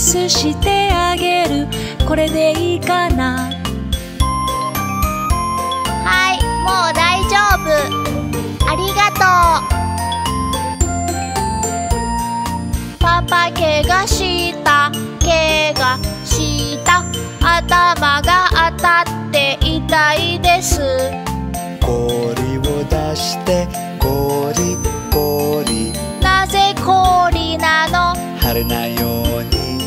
スしてあげる。これでいいかな？はいもう大丈夫。ありがとう。パパ怪我した。怪我した。頭が当たって痛いです。氷を出して氷氷。なぜ氷なの？晴れないように。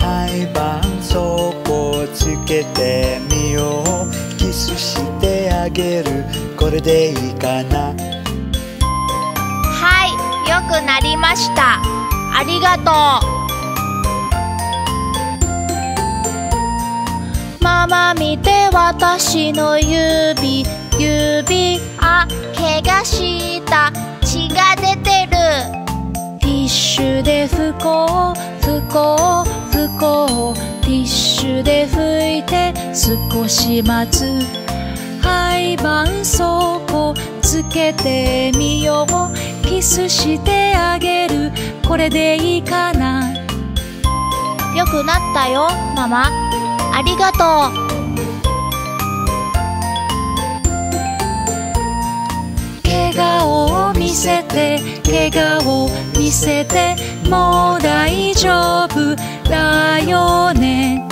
はい絆創膏つけてみようキスしてあげる。これでいいかな？はいよくなりました。ありがとう。ママ見て私の指指あ怪我した。血が出てる。ティッシュで拭こう拭こう拭こう。ティッシュで拭いて少し待つ。はい絆創膏つけてみよう。キスしてあげる。これでいいかな。よくなったよママ。ありがとう顔を見せて怪我を見せてもう大丈夫だよね。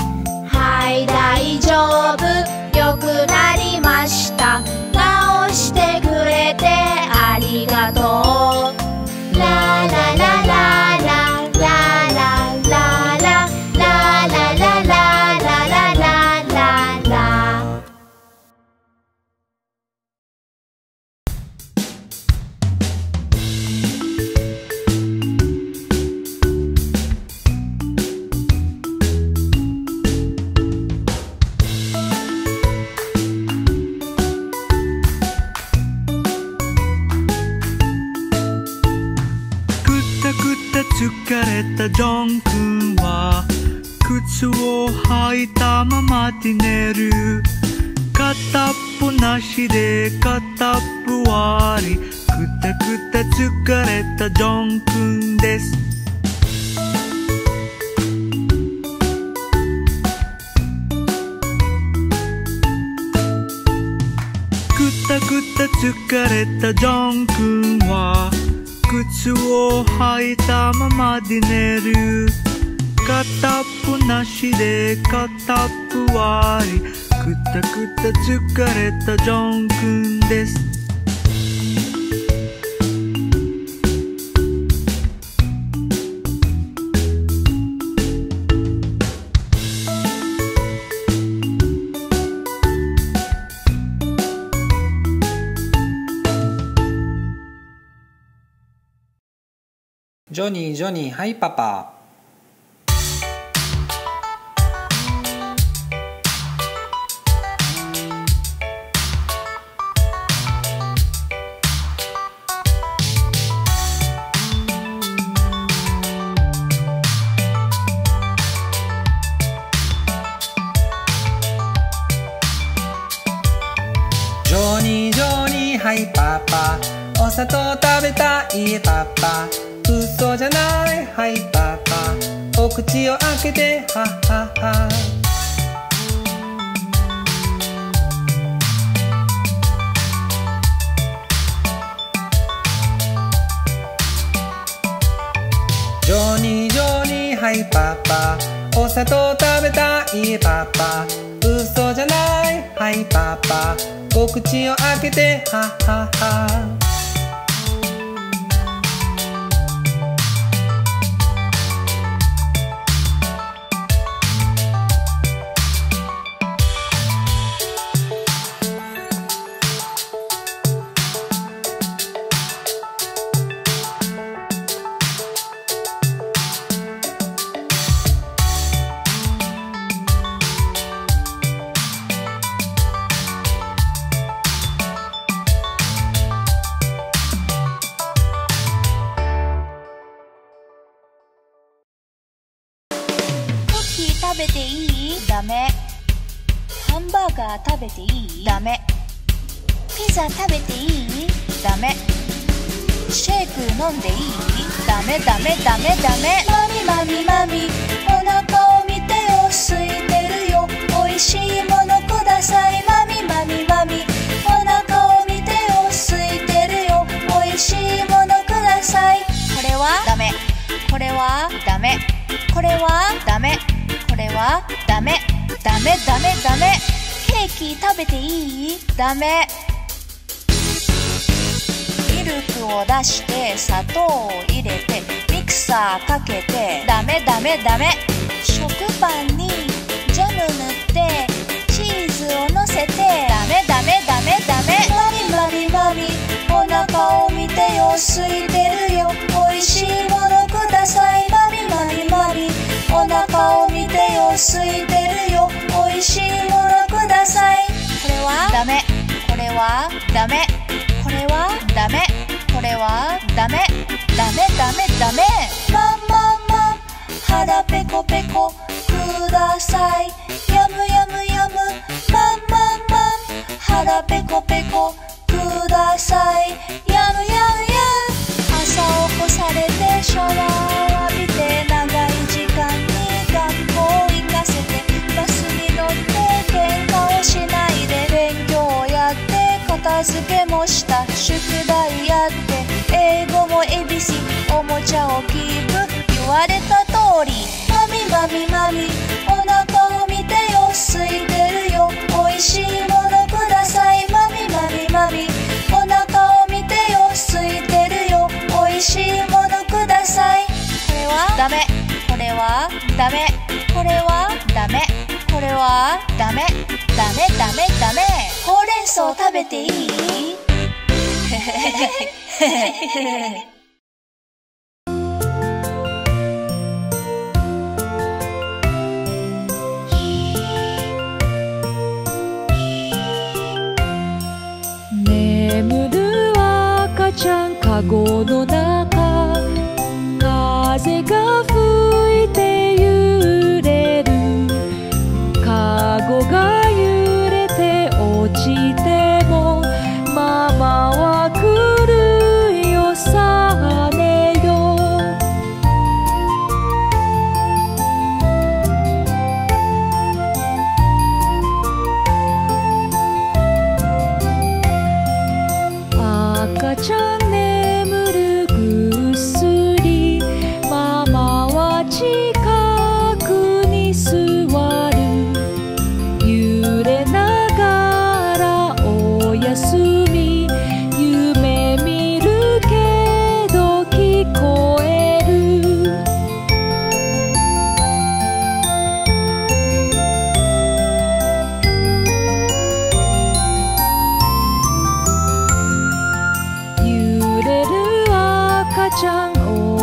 ジョン君は靴を履いたままで寝る。片っぽなしで片っぽあり。くたくた疲れたジョン君です。くたくた疲れたジョン君は靴を履いたままで寝る。片っぽなしで片っぽ割り。くたくた疲れたジョン君です。ジョニージョニーはいパパ。ジョニージョニーはいパパ。お砂糖食べたいパパ。嘘じゃない。はいパパお口を開けて。ははは。ジョニージョニー。はいパパ。お砂糖食べたいパパ。嘘じゃない。はいパパ。お口を開けて。ははは。ザ食べていい？ダメ。ピザ食べていい？ダメ。シェイク飲んでいい？ダメダメダメダメ。マミマミマミお腹を見てよ空いてるよ。美味しいものください。マミマミマミお腹を見てよ空いてるよ。美味しいものください。これは？ダメ。これは？ダメ。これは？ダメ。これは？ダメ。ダメダメダメ。ケーキ食べていい？ダメ。ミルクを出して砂糖を入れてミキサーかけて。ダメダメダメ。食パンにジャム塗ってチーズをのせて。ダメダメダメダメ。ダメ。これはダメ。これはダメ。ダメダメダメ。マンマンマン腹ペコペコ。ください。やむやむやむ。マンマンマン腹ペコペコ。ください。ダメ。これはダメ。これはダメ。ダメダメダメ。ほうれん草食べていい？眠る赤ちゃんかごの中ちゃん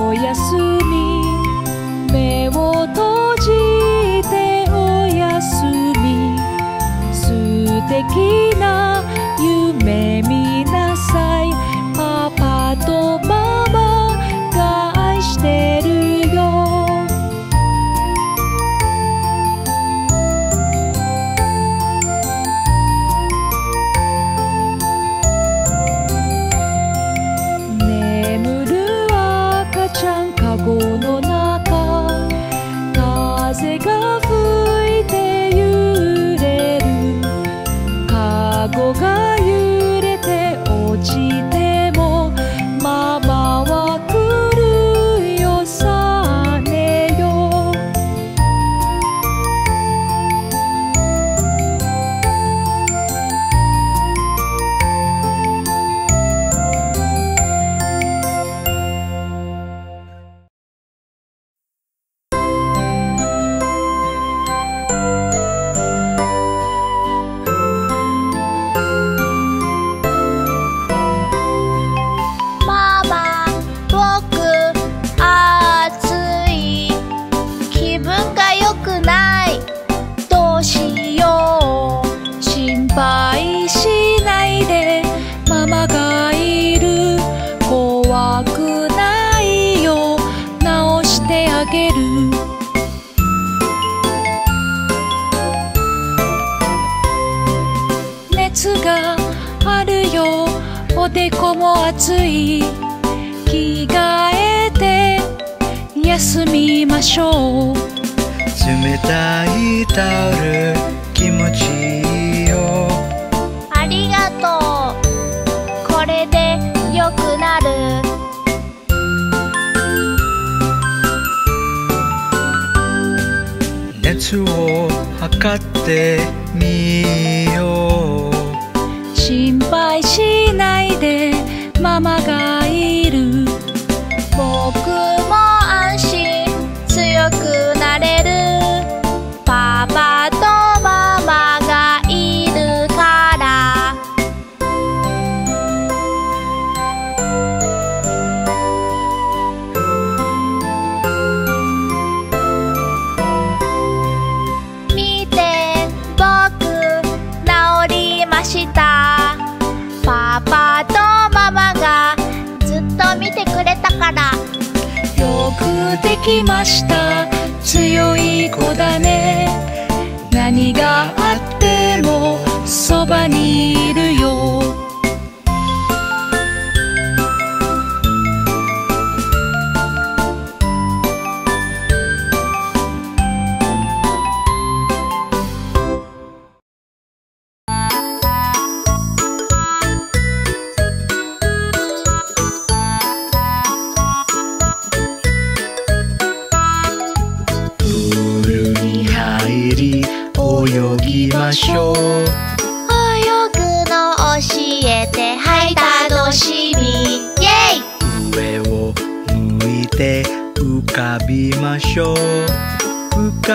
おやすみ。目を閉じておやすみ。素敵あげる。熱があるよ。おでこも熱い。着替えて。休みましょう。冷たいタオル。気持ちいい。熱を測ってみよう。心配しないでママがきました。強い子だね。何が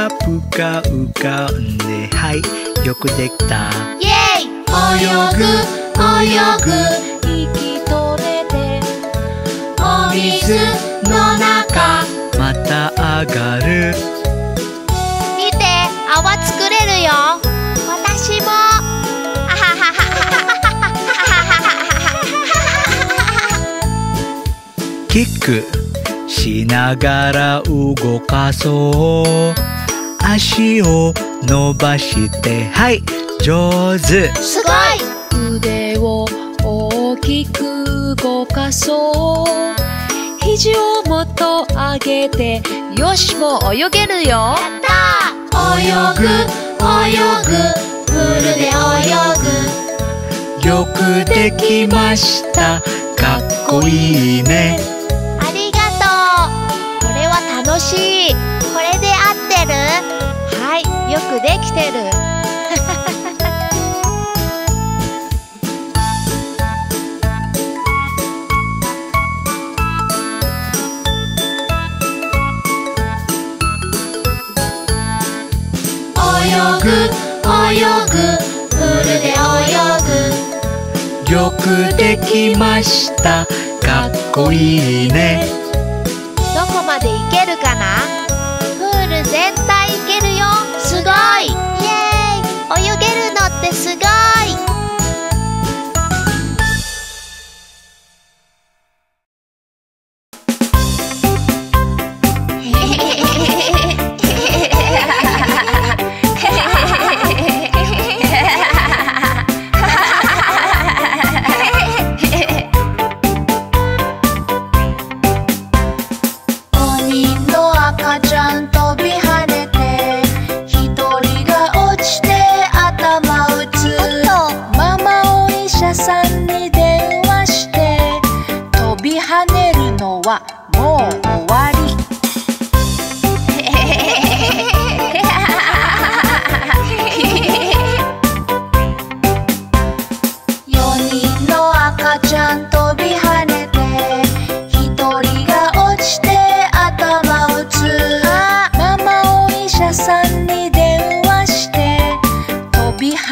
ぷかぷか浮かんではいよくできたイェイ泳ぐ泳ぐ息止めてお水の中また上がる見て泡作れるよ私もキックしながら動かそう足を伸ばしてはい上手。すごい。腕を大きく動かそう。肘をもっと上げてよしもう泳げるよ。やった泳ぐ泳ぐ。プールで泳よくできました。かっこいいね。ぐありがとう。これは楽しい。これで合ってる？はいよくできてる。泳ぐ泳ぐ。プールで泳ぐ。よくできました。かっこいいね。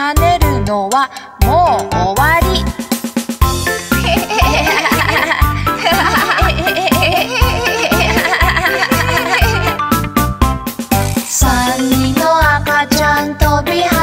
跳ねるのはもう終わり。3人の赤ちゃん飛び跳ね